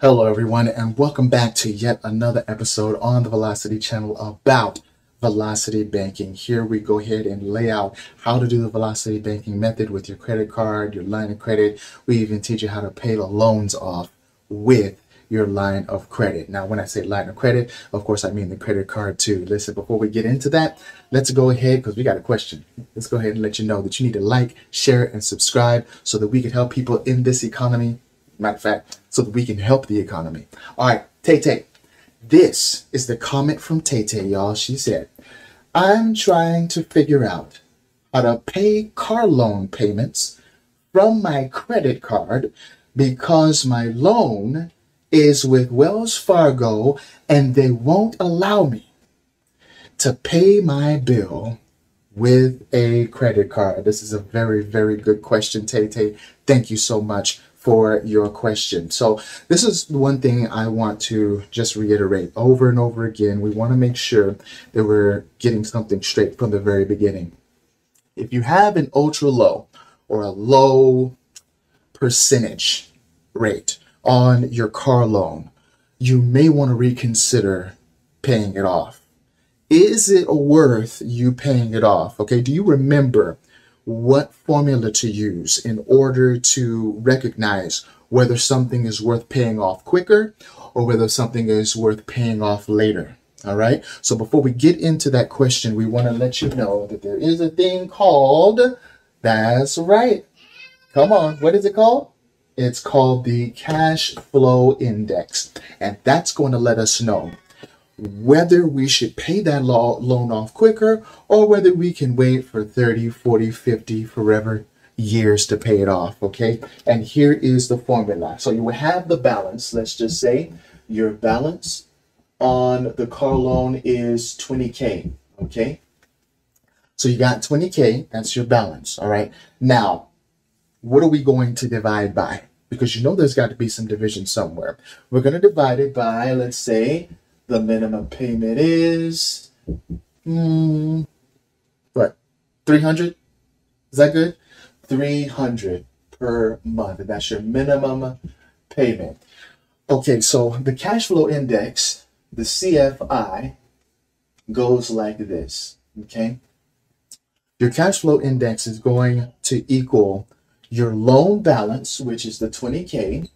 Hello, everyone, and welcome back to yet another episode on the Velocity channel about Velocity Banking. Here we go ahead and lay out how to do the Velocity Banking method with your credit card, your line of credit. We even teach you how to pay the loans off with your line of credit. Now, when I say line of credit, of course, I mean the credit card too. Listen, before we get into that, let's go ahead because we got a question. Let's go ahead and let you know that you need to like, share, and subscribe so that we can help people in this economy Matter of fact, so that we can help the economy. All right, Tay Tay. This is the comment from Tay Tay, y'all. She said, I'm trying to figure out how to pay car loan payments from my credit card because my loan is with Wells Fargo and they won't allow me to pay my bill with a credit card. This is a very, very good question, Tay Tay. Thank you so much for your question. So this is one thing I want to just reiterate over and over again. We want to make sure that we're getting something straight from the very beginning. If you have an ultra low or a low percentage rate on your car loan, you may want to reconsider paying it off. Is it worth you paying it off? Okay, do you remember what formula to use in order to recognize whether something is worth paying off quicker or whether something is worth paying off later. All right. So before we get into that question, we want to let you know that there is a thing called, that's right. Come on. What is it called? It's called the cash flow index. And that's going to let us know whether we should pay that loan off quicker or whether we can wait for 30, 40, 50, forever years to pay it off, okay? And here is the formula. So you have the balance, let's just say your balance on the car loan is 20K, okay? So you got 20K, that's your balance, all right? Now, what are we going to divide by? Because you know there's got to be some division somewhere. We're going to divide it by, let's say, the minimum payment is, hmm, what, 300? Is that good? 300 per month. That's your minimum payment. Okay, so the cash flow index, the CFI, goes like this. Okay. Your cash flow index is going to equal your loan balance, which is the 20K,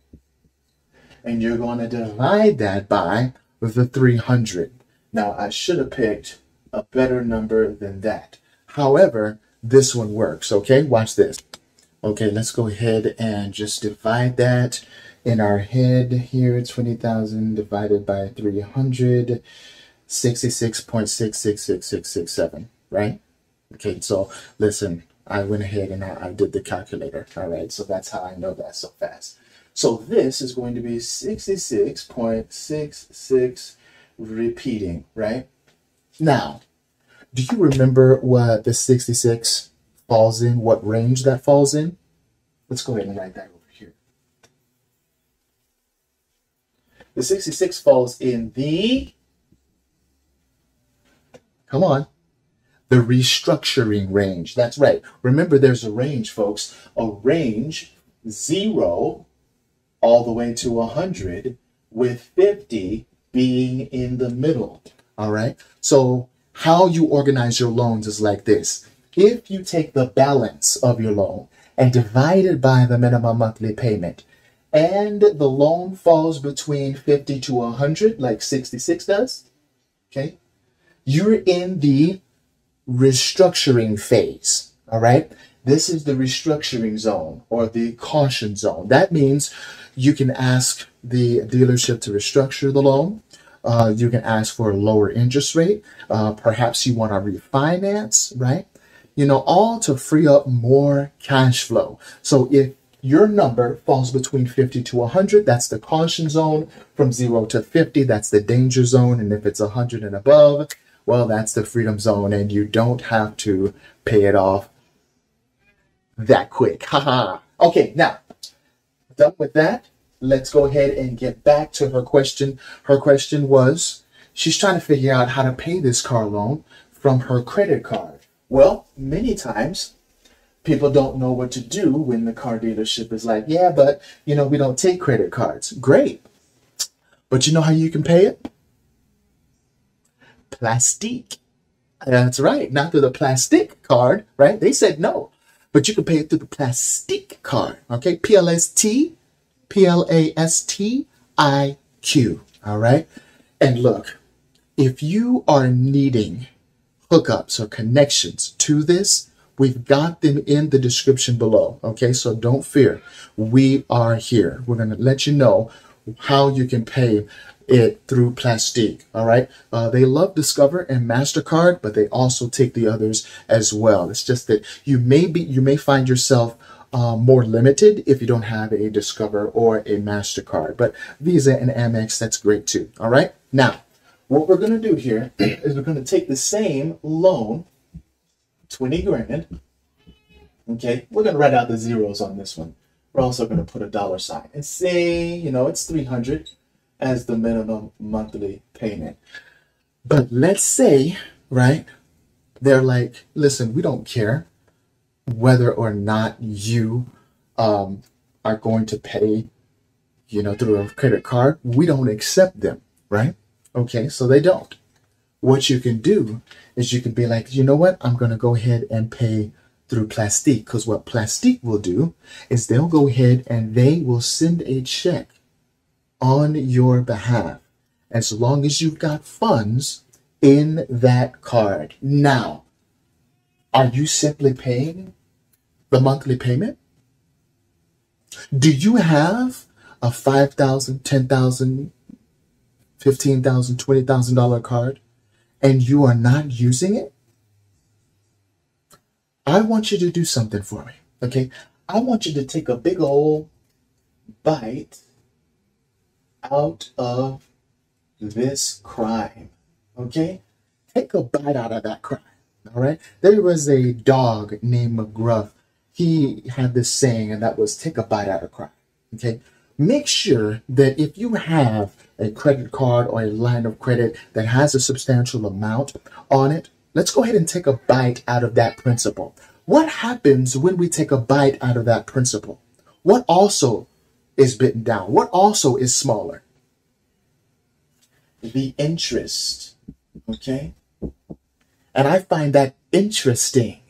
and you're going to divide that by the 300. Now, I should have picked a better number than that. However, this one works, okay? Watch this. Okay, let's go ahead and just divide that in our head here. 20,000 divided by 300, 66.666667, right? Okay, so listen, I went ahead and I, I did the calculator, all right? So that's how I know that so fast. So this is going to be 66.66 repeating, right? Now, do you remember what the 66 falls in, what range that falls in? Let's go ahead and write that over here. The 66 falls in the, come on, the restructuring range. That's right. Remember, there's a range, folks. A range, zero all the way to 100 with 50 being in the middle. All right. So how you organize your loans is like this. If you take the balance of your loan and divide it by the minimum monthly payment, and the loan falls between 50 to 100, like 66 does, okay, you're in the restructuring phase. All right. This is the restructuring zone or the caution zone. That means you can ask the dealership to restructure the loan. Uh, you can ask for a lower interest rate. Uh, perhaps you want to refinance, right? You know, all to free up more cash flow. So if your number falls between 50 to 100, that's the caution zone. From 0 to 50, that's the danger zone. And if it's 100 and above, well, that's the freedom zone. And you don't have to pay it off that quick. Haha. okay, now done with that, let's go ahead and get back to her question. Her question was, she's trying to figure out how to pay this car loan from her credit card. Well, many times people don't know what to do when the car dealership is like, yeah, but you know, we don't take credit cards. Great. But you know how you can pay it? Plastiq. That's right. Not through the plastic card, right? They said no. But you can pay it through the plastic card. Okay. P L S T P L A S T I Q. All right. And look, if you are needing hookups or connections to this, we've got them in the description below. Okay. So don't fear. We are here. We're going to let you know how you can pay it through Plastiq. All right. Uh, they love Discover and MasterCard, but they also take the others as well. It's just that you may be, you may find yourself uh, more limited if you don't have a Discover or a MasterCard. But Visa and Amex, that's great too. All right. Now, what we're going to do here is we're going to take the same loan, 20 grand. Okay. We're going to write out the zeros on this one. We're also going to put a dollar sign and say, you know, it's 300 as the minimum monthly payment. But let's say, right, they're like, listen, we don't care whether or not you um, are going to pay, you know, through a credit card. We don't accept them, right? Okay, so they don't. What you can do is you can be like, you know what, I'm going to go ahead and pay through Plastiq because what Plastiq will do is they'll go ahead and they will send a check on your behalf as long as you've got funds in that card. Now, are you simply paying the monthly payment? Do you have a $5,000, $10,000, $15,000, $20,000 card and you are not using it? I want you to do something for me, okay? I want you to take a big old bite out of this crime. Okay? Take a bite out of that crime. All right? There was a dog named McGruff. He had this saying, and that was take a bite out of crime. Okay? Make sure that if you have a credit card or a line of credit that has a substantial amount on it, let's go ahead and take a bite out of that principal. What happens when we take a bite out of that principal? What also is bitten down. What also is smaller? The interest. Okay? And I find that interesting.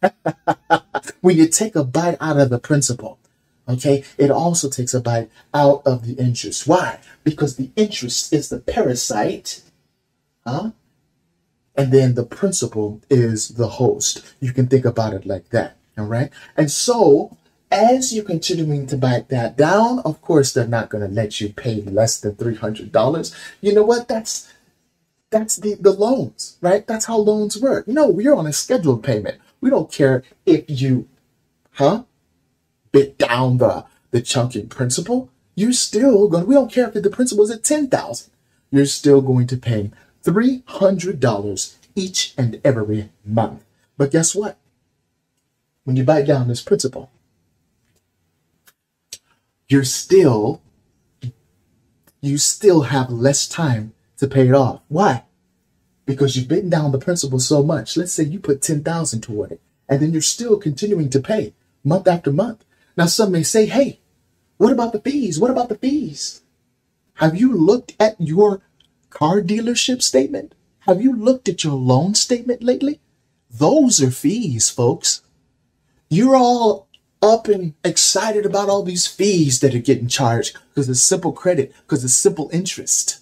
when you take a bite out of the principal, okay, it also takes a bite out of the interest. Why? Because the interest is the parasite, huh? And then the principal is the host. You can think about it like that, all right? And so as you're continuing to back that down, of course, they're not going to let you pay less than $300. You know what? That's that's the, the loans, right? That's how loans work. No, we're on a scheduled payment. We don't care if you, huh, bit down the, the chunky principal. You're still going, we don't care if the principal is at 10000 You're still going to pay $300 each and every month. But guess what? When you bite down this principal, you're still you still have less time to pay it off. Why? Because you've bitten down the principal so much. Let's say you put 10,000 toward it and then you're still continuing to pay month after month. Now some may say, "Hey, what about the fees? What about the fees?" Have you looked at your car dealership statement? Have you looked at your loan statement lately? Those are fees, folks. You're all up and excited about all these fees that are getting charged because it's simple credit, because it's simple interest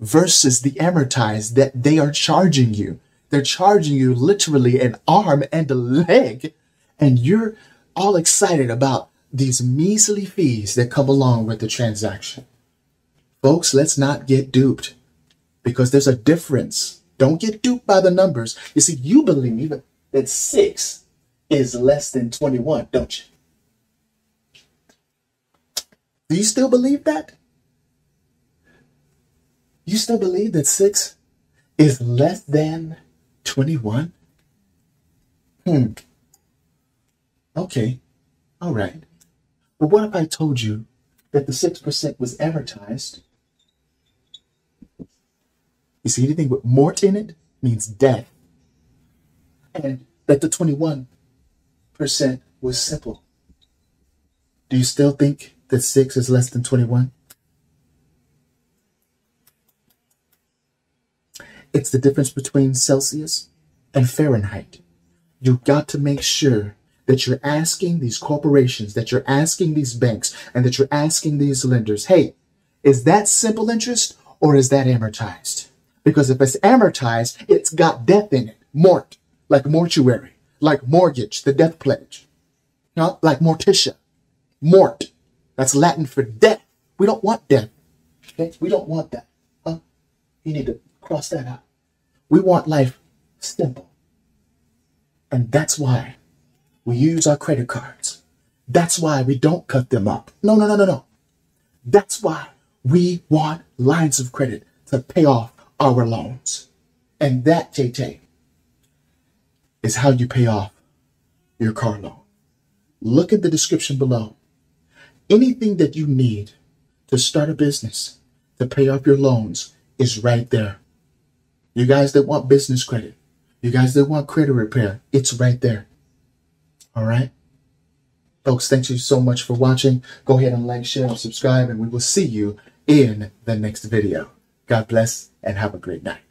versus the amortized that they are charging you. They're charging you literally an arm and a leg, and you're all excited about these measly fees that come along with the transaction. Folks, let's not get duped because there's a difference. Don't get duped by the numbers. You see, you believe that six is less than 21, don't you? Do you still believe that? You still believe that 6 is less than 21? Hmm. Okay. All right. But what if I told you that the 6% was amortized? You see, anything with mort in it means death. And that the 21 was simple. Do you still think that 6 is less than 21? It's the difference between Celsius and Fahrenheit. You've got to make sure that you're asking these corporations, that you're asking these banks, and that you're asking these lenders, hey, is that simple interest or is that amortized? Because if it's amortized, it's got death in it, mort, like mortuary, like mortgage, the death pledge, you know, like morticia, mort. That's Latin for death. We don't want death. Okay? We don't want that. Huh? You need to cross that out. We want life simple. And that's why we use our credit cards. That's why we don't cut them up. No, no, no, no, no. That's why we want lines of credit to pay off our loans. And that, JT, is how you pay off your car loan. Look at the description below. Anything that you need to start a business, to pay off your loans, is right there. You guys that want business credit, you guys that want credit repair, it's right there. All right? Folks, thank you so much for watching. Go ahead and like, share, and subscribe, and we will see you in the next video. God bless and have a great night.